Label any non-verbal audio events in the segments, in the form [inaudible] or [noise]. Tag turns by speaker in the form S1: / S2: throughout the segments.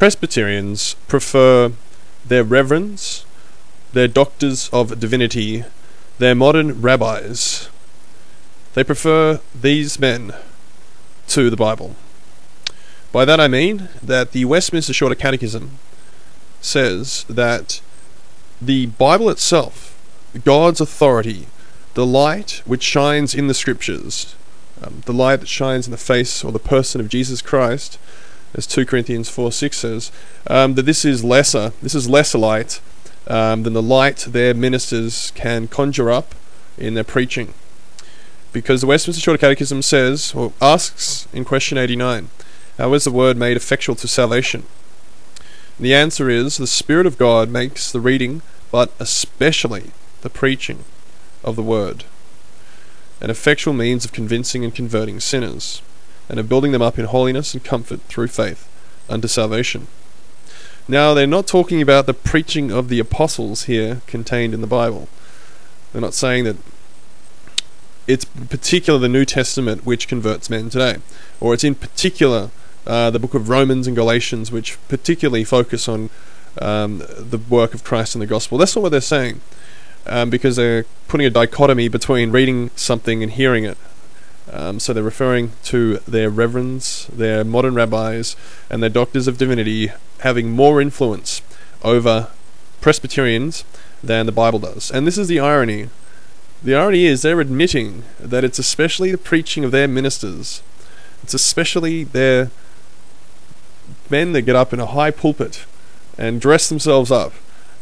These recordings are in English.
S1: Presbyterians prefer their reverends, their doctors of divinity, their modern rabbis. They prefer these men to the Bible. By that I mean that the Westminster Shorter Catechism says that the Bible itself, God's authority, the light which shines in the Scriptures, um, the light that shines in the face or the person of Jesus Christ, as 2 Corinthians 4 6 says, um, that this is lesser, this is lesser light um, than the light their ministers can conjure up in their preaching. Because the Westminster Shorter Catechism says, or asks in question 89, how is the word made effectual to salvation? And the answer is, the Spirit of God makes the reading, but especially the preaching of the word, an effectual means of convincing and converting sinners and of building them up in holiness and comfort through faith unto salvation. Now, they're not talking about the preaching of the apostles here contained in the Bible. They're not saying that it's particular the New Testament which converts men today, or it's in particular uh, the book of Romans and Galatians which particularly focus on um, the work of Christ in the gospel. That's not what they're saying, um, because they're putting a dichotomy between reading something and hearing it. Um, so they're referring to their reverends, their modern rabbis, and their doctors of divinity having more influence over Presbyterians than the Bible does. And this is the irony. The irony is they're admitting that it's especially the preaching of their ministers, it's especially their men that get up in a high pulpit and dress themselves up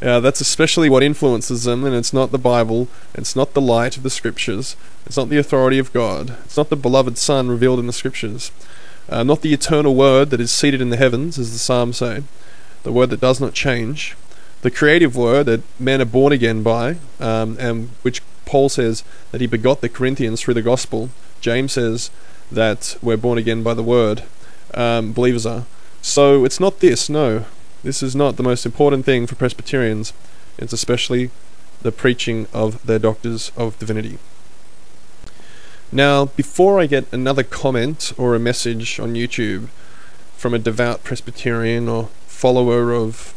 S1: uh, that's especially what influences them, and it's not the Bible, it's not the light of the Scriptures, it's not the authority of God, it's not the beloved Son revealed in the Scriptures, uh, not the eternal Word that is seated in the heavens, as the Psalms say, the Word that does not change, the creative Word that men are born again by, um, and which Paul says that he begot the Corinthians through the gospel. James says that we're born again by the Word, um, believers are. So it's not this, no. This is not the most important thing for Presbyterians, it's especially the preaching of their doctors of divinity. Now, before I get another comment or a message on YouTube from a devout Presbyterian or follower of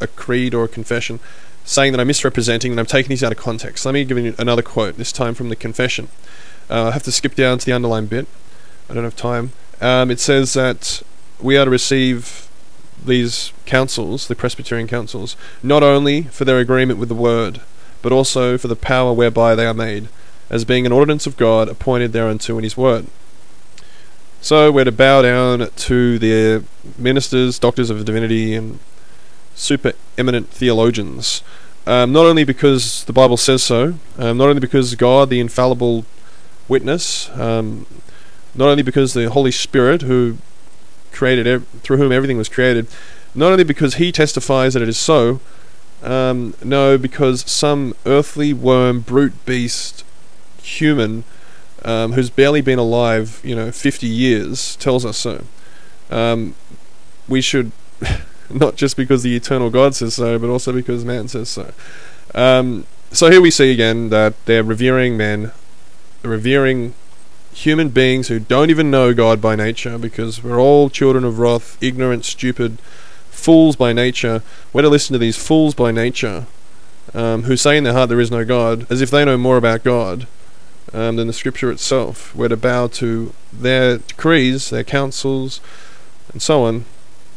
S1: a creed or a confession saying that I'm misrepresenting and I'm taking these out of context, let me give you another quote, this time from the confession. Uh, I have to skip down to the underlined bit. I don't have time. Um, it says that we are to receive these councils, the Presbyterian councils, not only for their agreement with the word, but also for the power whereby they are made, as being an ordinance of God appointed thereunto in his word. So we're to bow down to their ministers, doctors of divinity, and super eminent theologians. Um, not only because the Bible says so, um, not only because God, the infallible witness, um, not only because the Holy Spirit, who created, through whom everything was created, not only because he testifies that it is so, um, no, because some earthly worm, brute beast, human, um, who's barely been alive, you know, 50 years, tells us so. Um, we should, [laughs] not just because the eternal God says so, but also because man says so. Um, so here we see again that they're revering men, revering human beings who don't even know God by nature, because we're all children of wrath, ignorant, stupid, fools by nature. We're to listen to these fools by nature, um, who say in their heart there is no God, as if they know more about God um, than the Scripture itself. We're to bow to their decrees, their counsels, and so on,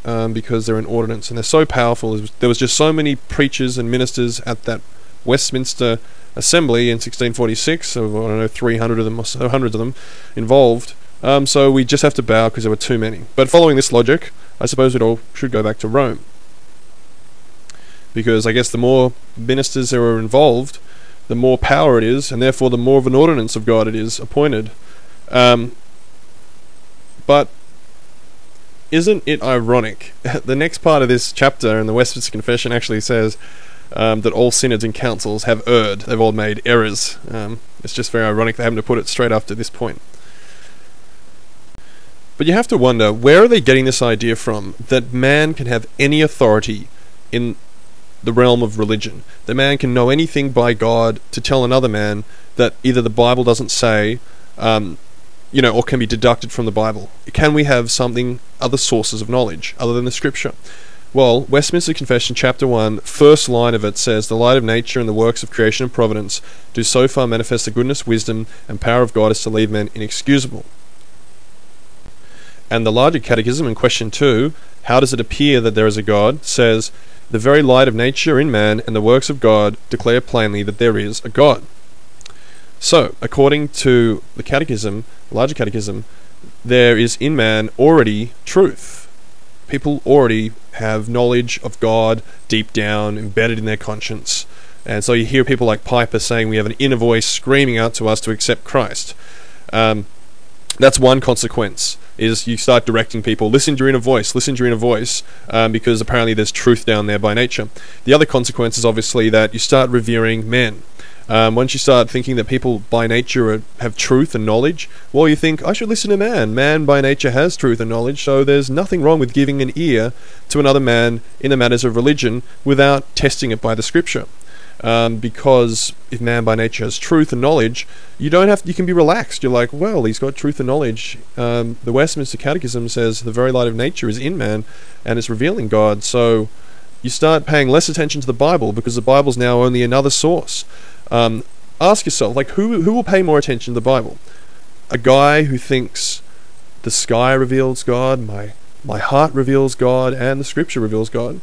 S1: um, because they're an ordinance and they're so powerful. There was just so many preachers and ministers at that Westminster assembly in 1646. So I don't know, 300 of them or so, hundreds of them involved. Um, so we just have to bow because there were too many. But following this logic, I suppose it all should go back to Rome. Because I guess the more ministers there are involved, the more power it is, and therefore the more of an ordinance of God it is appointed. Um, but isn't it ironic? [laughs] the next part of this chapter in the Westminster Confession actually says um, that all synods and councils have erred. They've all made errors. Um, it's just very ironic they happen to put it straight after this point. But you have to wonder where are they getting this idea from that man can have any authority in the realm of religion? That man can know anything by God to tell another man that either the Bible doesn't say, um, you know, or can be deducted from the Bible? Can we have something, other sources of knowledge other than the Scripture? Well, Westminster Confession, chapter 1, first line of it says, The light of nature and the works of creation and providence do so far manifest the goodness, wisdom, and power of God as to leave men inexcusable. And the larger catechism in question 2, How does it appear that there is a God? says, The very light of nature in man and the works of God declare plainly that there is a God. So, according to the catechism, the larger catechism, there is in man already truth people already have knowledge of God deep down, embedded in their conscience. And so you hear people like Piper saying we have an inner voice screaming out to us to accept Christ. Um, that's one consequence is you start directing people listen to your inner voice listen to your inner voice um, because apparently there's truth down there by nature the other consequence is obviously that you start revering men um, once you start thinking that people by nature are, have truth and knowledge, well, you think, I should listen to man. Man by nature has truth and knowledge, so there's nothing wrong with giving an ear to another man in the matters of religion without testing it by the scripture. Um, because if man by nature has truth and knowledge, you don't have. You can be relaxed. You're like, well, he's got truth and knowledge. Um, the Westminster Catechism says the very light of nature is in man, and it's revealing God. So you start paying less attention to the Bible because the Bible's now only another source. Um, ask yourself, like, who who will pay more attention to the Bible? A guy who thinks the sky reveals God, my my heart reveals God, and the Scripture reveals God,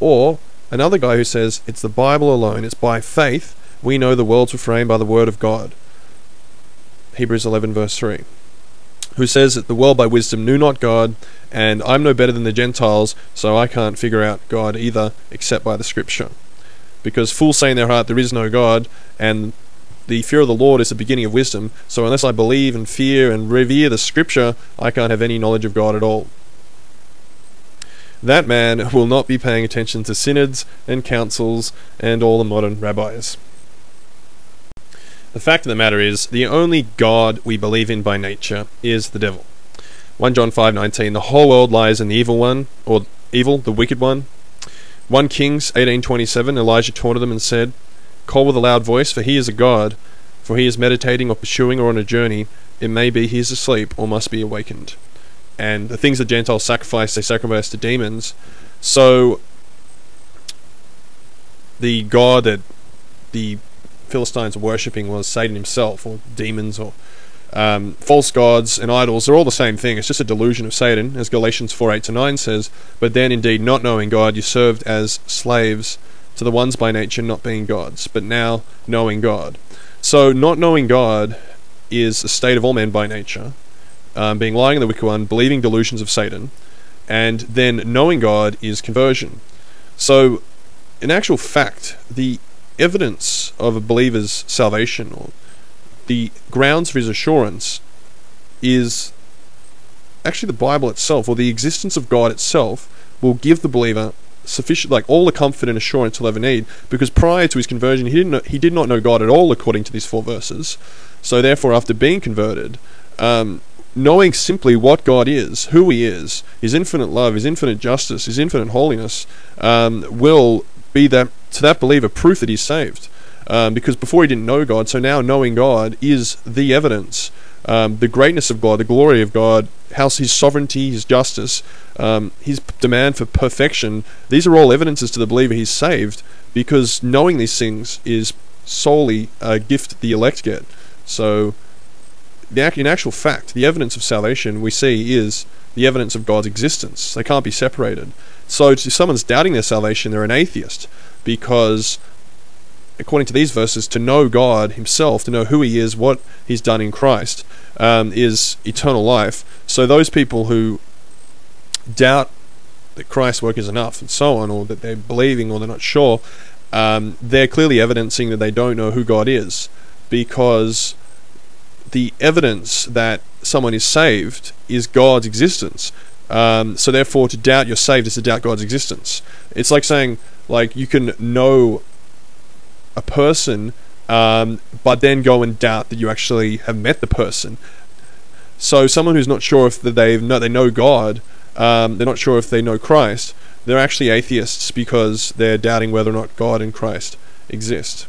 S1: or another guy who says it's the Bible alone, it's by faith we know the worlds were framed by the Word of God. Hebrews 11 verse 3 who says that the world by wisdom knew not God, and I'm no better than the Gentiles, so I can't figure out God either, except by the Scripture because fools say in their heart there is no God, and the fear of the Lord is the beginning of wisdom. So unless I believe and fear and revere the Scripture, I can't have any knowledge of God at all. That man will not be paying attention to synods and councils and all the modern rabbis. The fact of the matter is, the only God we believe in by nature is the devil. 1 John 5:19 The whole world lies in the evil one or evil, the wicked one, 1 Kings 18:27 Elijah taunted them and said, "Call with a loud voice, for he is a god, for he is meditating or pursuing or on a journey. It may be he is asleep or must be awakened." And the things the Gentiles sacrifice, they sacrifice to demons. So the god that the Philistines were worshipping was Satan himself, or demons, or um, false gods and idols are all the same thing. It's just a delusion of Satan, as Galatians 4 8 to 9 says. But then, indeed, not knowing God, you served as slaves to the ones by nature not being gods, but now knowing God. So, not knowing God is a state of all men by nature, um, being lying in the wicked one, believing delusions of Satan, and then knowing God is conversion. So, in actual fact, the evidence of a believer's salvation or the grounds for his assurance is actually the Bible itself, or the existence of God itself, will give the believer sufficient, like all the comfort and assurance he'll ever need. Because prior to his conversion, he didn't know, he did not know God at all, according to these four verses. So therefore, after being converted, um, knowing simply what God is, who He is, His infinite love, His infinite justice, His infinite holiness, um, will be that to that believer proof that he's saved um, because before he didn't know God, so now knowing God is the evidence. Um, the greatness of God, the glory of God, how His sovereignty, His justice, um, His demand for perfection, these are all evidences to the believer He's saved because knowing these things is solely a gift the elect get. So, in actual fact, the evidence of salvation we see is the evidence of God's existence. They can't be separated. So, if someone's doubting their salvation, they're an atheist because according to these verses, to know God Himself, to know who He is, what He's done in Christ, um, is eternal life. So those people who doubt that Christ's work is enough and so on, or that they're believing or they're not sure, um, they're clearly evidencing that they don't know who God is, because the evidence that someone is saved is God's existence. Um, so therefore, to doubt you're saved is to doubt God's existence. It's like saying, like you can know a person, um, but then go and doubt that you actually have met the person. So someone who's not sure if they know they know God, um, they're not sure if they know Christ. They're actually atheists because they're doubting whether or not God and Christ exist.